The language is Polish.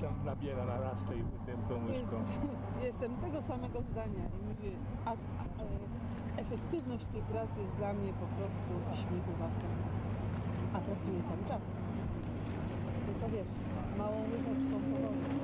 tam nabiera na raz tej, tym, tą łyżką. Jestem tego samego zdania i mówię, a, a, e, efektywność tej pracy jest dla mnie po prostu śmiechowatem. A pracuję cały czas. Tylko wiesz, małą łyżeczką powoli.